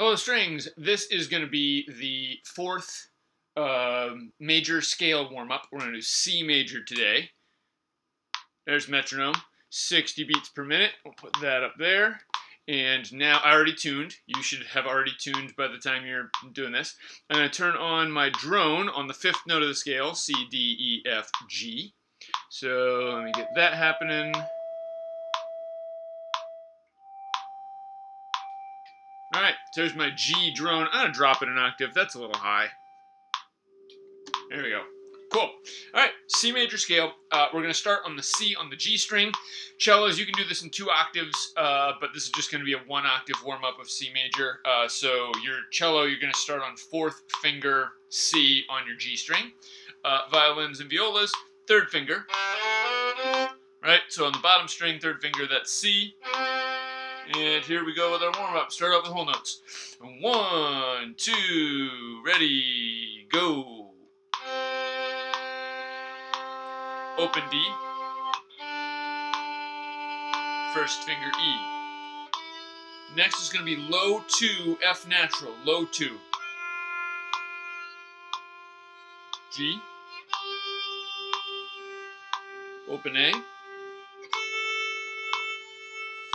Hello, strings. This is going to be the fourth uh, major scale warm up. We're going to do C major today. There's metronome, 60 beats per minute. We'll put that up there. And now I already tuned. You should have already tuned by the time you're doing this. I'm going to turn on my drone on the fifth note of the scale, C, D, E, F, G. So let me get that happening. There's my G drone. I'm gonna drop it an octave. That's a little high. There we go. Cool. All right, C major scale. Uh, we're gonna start on the C on the G string. Cellos, you can do this in two octaves, uh, but this is just gonna be a one octave warm up of C major. Uh, so your cello, you're gonna start on fourth finger C on your G string. Uh, violins and violas, third finger. Right, so on the bottom string, third finger, that's C. And here we go with our warm up. Start off with whole notes. One, two, ready, go. Open D. First finger E. Next is going to be low 2, F natural, low 2. G. Open A.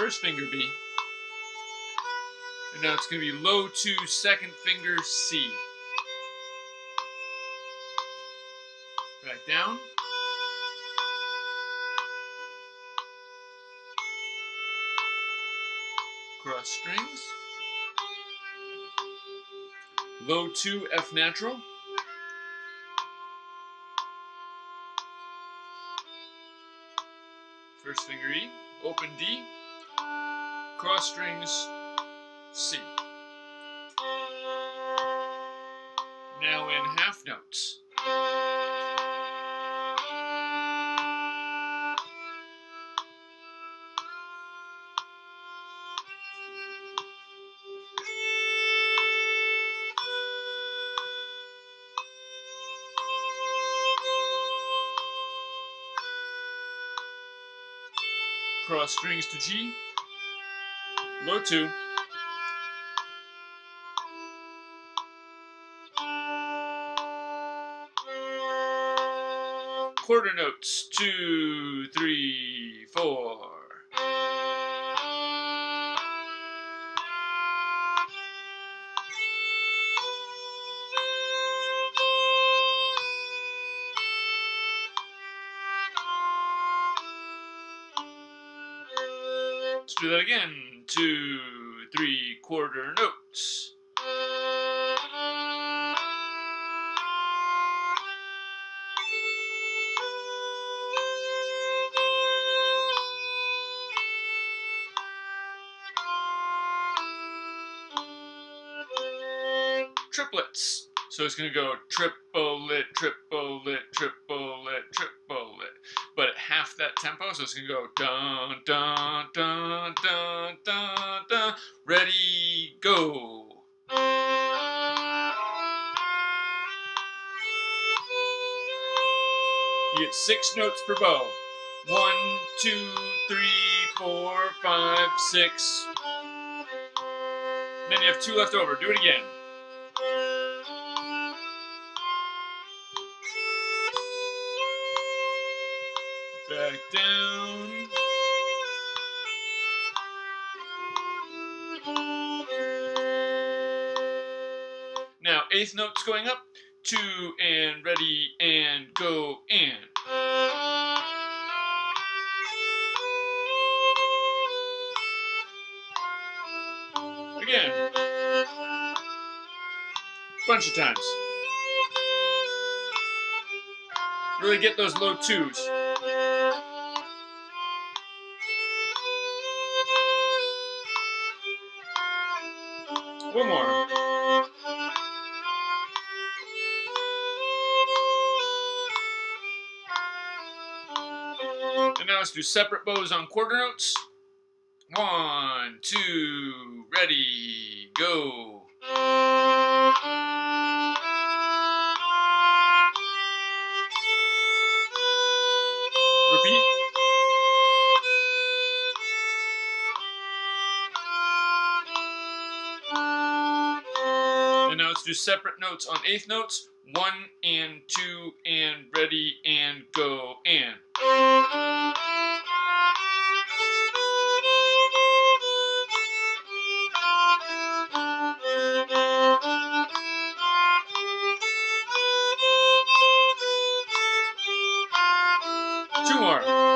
First finger B. And now it's going to be low 2, second finger C. Back down. Cross strings. Low 2, F natural. First finger E. Open D. Cross strings C. Now in half notes. Cross strings to G. Low 2. Quarter notes. Two, three, four. Let's do that again. Two, three quarter notes. Triplets. So it's going to go triplet, triplet, triplet, triplet. Half that tempo, so it's to go dun, dun, dun, dun, dun, dun. Ready, go. You get six notes per bow. One, two, three, four, five, six. Then you have two left over. Do it again. Back down. Now, eighth note's going up. Two and ready and go and. Again. Bunch of times. Really get those low twos. One more. And now let's do separate bows on quarter notes. One, two, ready, go. Let's do separate notes on eighth notes. One and two and ready and go and. Two more.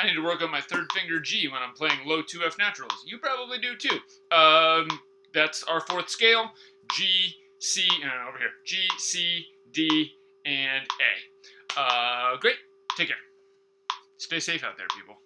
I need to work on my third finger G when I'm playing low 2F naturals. You probably do too. Um, that's our fourth scale. G, C, uh, over here. G, C, D, and A. Uh, great. Take care. Stay safe out there, people.